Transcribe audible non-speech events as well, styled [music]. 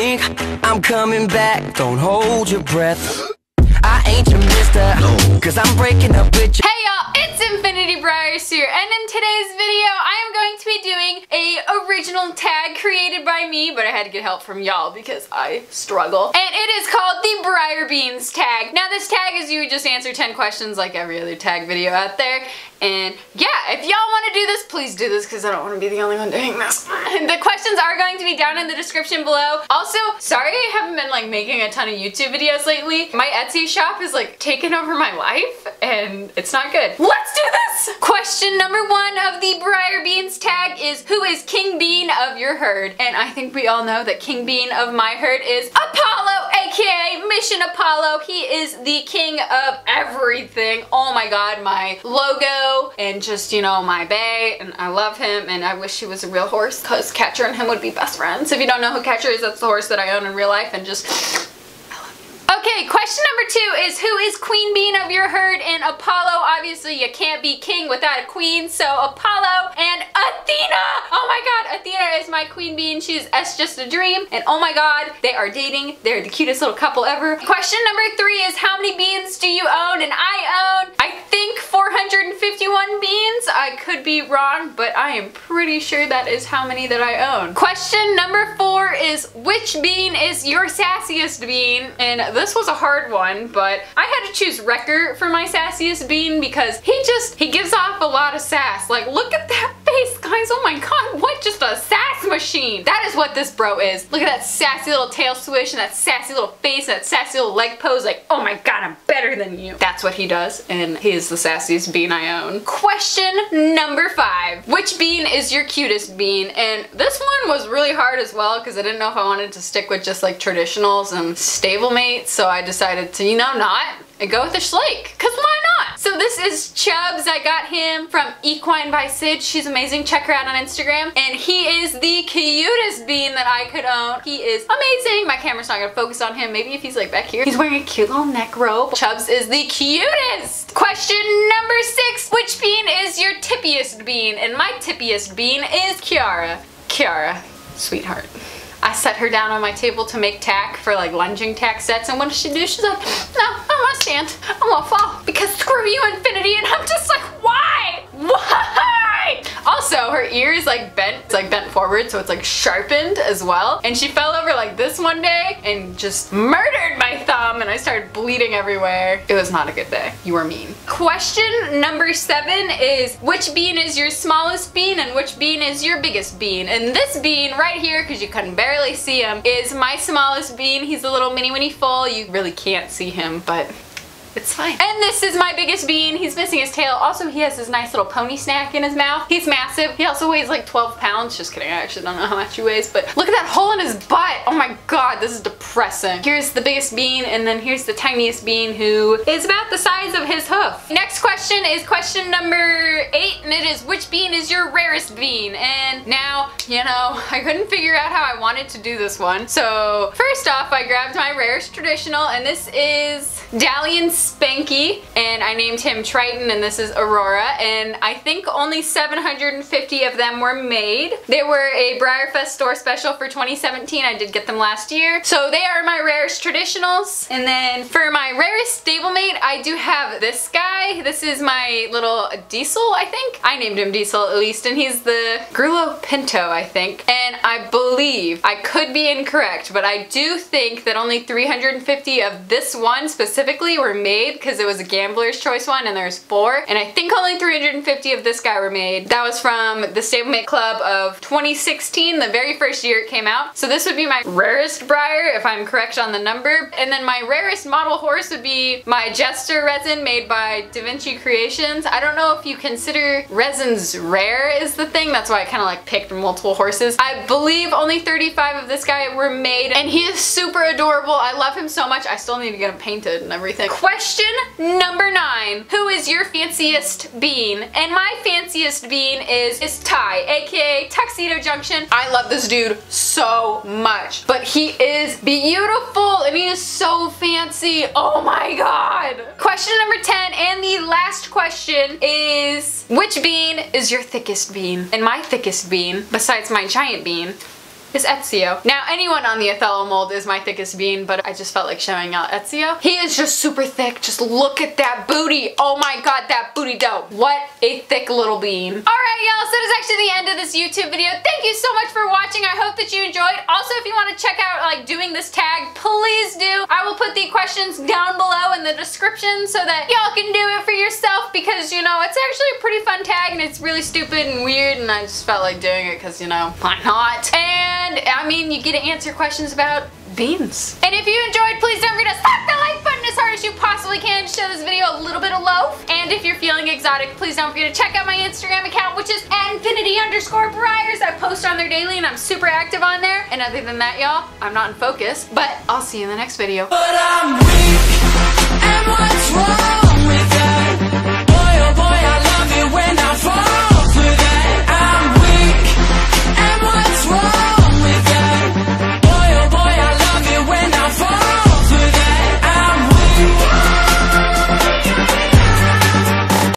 Think I'm coming back, don't hold your breath. I ain't your mister, cause I'm breaking up with you. Hey y'all, it's Infinity Breyers here, and in today's video, I am going to be doing a by me, but I had to get help from y'all because I struggle. And it is called the Breyer Beans tag. Now this tag is you just answer 10 questions like every other tag video out there, and yeah, if y'all want to do this, please do this because I don't want to be the only one doing this. [laughs] the questions are going to be down in the description below. Also, sorry I haven't been like making a ton of YouTube videos lately. My Etsy shop is like taken over my life and it's not good. Let's do this! Question number one of the Breyer Beans tag is who is King Bean of your herd? And I think we all know that King Bean of my herd is Apollo, aka Mission Apollo. He is the king of everything. Oh my god, my logo and just, you know, my bay and I love him and I wish he was a real horse because Catcher and him would be best friends. If you don't know who Catcher is, that's the horse that I own in real life and just Okay, question number two is who is queen bean of your herd? And Apollo, obviously you can't be king without a queen, so Apollo and Athena! Oh my god, Athena is my queen bean. She's S just a dream. And oh my god, they are dating. They're the cutest little couple ever. Question number three is how many beans do you own? And I own, I think 451 beans. I could be wrong, but I am pretty sure that is how many that I own. Question number four is which bean is your sassiest bean? And this was a hard one, but I had to choose Wrecker for my sassiest bean because he just, he gives off a lot of sass. Like, look at that face, guys. Oh my god, what just a sass machine. That is what this bro is. Look at that sassy little tail swish and that sassy little face and that sassy little leg pose. Like, oh my god, I'm better than you. That's what he does, and he is the sassiest bean I own. Question number five. Which bean is your cutest bean? And this one was really hard as well because I didn't know if I wanted to stick with just like traditionals and stablemates, so I decided to, you know, not and go with the Schleich, cause why not? So this is Chubbs. I got him from Equine by Sid. She's amazing. Check her out on Instagram. And he is the cutest bean that I could own. He is amazing. My camera's not gonna focus on him. Maybe if he's like back here. He's wearing a cute little neck robe. Chubbs is the cutest. Question number six. Which bean is your tippiest bean? And my tippiest bean is Kiara. Kiara, sweetheart. I set her down on my table to make tack for like lunging tack sets and what does she do? She's like, no, I'm gonna stand. I'm gonna fall because screw you Infinity and I'm just like, why? [laughs] Why? Also, her ear is like bent, it's like bent forward so it's like sharpened as well. And she fell over like this one day and just murdered my thumb and I started bleeding everywhere. It was not a good day. You were mean. Question number seven is which bean is your smallest bean and which bean is your biggest bean? And this bean right here, because you couldn't barely see him, is my smallest bean. He's a little mini winnie foal. You really can't see him, but it's fine. And this is my biggest bean. He's missing his tail. Also, he has this nice little pony snack in his mouth. He's massive. He also weighs like 12 pounds. Just kidding. I actually don't know how much he weighs, but look at that hole in his butt. Oh my god, this is depressing. Here's the biggest bean, and then here's the tiniest bean who is about the size of his hoof. Next question is question number eight, and it is which bean is your rarest bean? And now, you know, [laughs] I couldn't figure out how I wanted to do this one. So first off, I grabbed my rarest traditional, and this is Dalian Spanky, and I named him Triton, and this is Aurora, and I think only 750 of them were made. They were a Breyerfest store special for 2017. I did get them last year. So they are my rarest traditionals. And then for my rarest stablemate, I do have this guy. This is my little Diesel, I think. I named him Diesel at least, and he's the Grullo Pinto, I think. And I believe, I could be incorrect, but I do think that only 350 of this one specifically were made because it was a gambler's choice one and there's four. And I think only 350 of this guy were made. That was from the Stablemate Club of 2016, the very first year it came out. So this would be my rarest Breyer, if I'm correct on the number. And then my rarest model horse would be my Jester resin made by Da Vinci Creations. I don't know if you consider resins rare is the thing. That's why I kind of like picked multiple horses. I believe only 35 of this guy were made and he is super adorable. I love him so much. I still need to get him painted and everything. Question number nine. Who is your fanciest bean? And my fanciest bean is, is Ty, aka Tuxedo Junction. I love this dude so much. But he is beautiful and he is so fancy. Oh my god. Question number 10 and the last question is which bean is your thickest bean? And my thickest bean, besides my giant bean, is Ezio. Now, anyone on the Othello mold is my thickest bean, but I just felt like showing out Ezio. He is just super thick. Just look at that booty. Oh my god, that booty dope. What a thick little bean. Alright, y'all, so that is actually the end of this YouTube video. Thank you so much for watching. I hope that you enjoyed. Also, if you want to check out like doing this tag, please do. I will put the questions down below in the description so that y'all can do it for yourself because, you know, it's actually a pretty fun tag and it's really stupid and weird and I just felt like doing it because, you know, why not? And, I mean, you get to answer questions about beans. And if you enjoyed, please don't forget to slap the like button as hard as you possibly can to show this video a little bit of love. And if you're feeling exotic, please don't forget to check out my Instagram account, which is infinity underscore breyers. I post on there daily and I'm super active on there. And other than that, y'all, I'm not in focus, but I'll see you in the next video.